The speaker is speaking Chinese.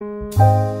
嗯。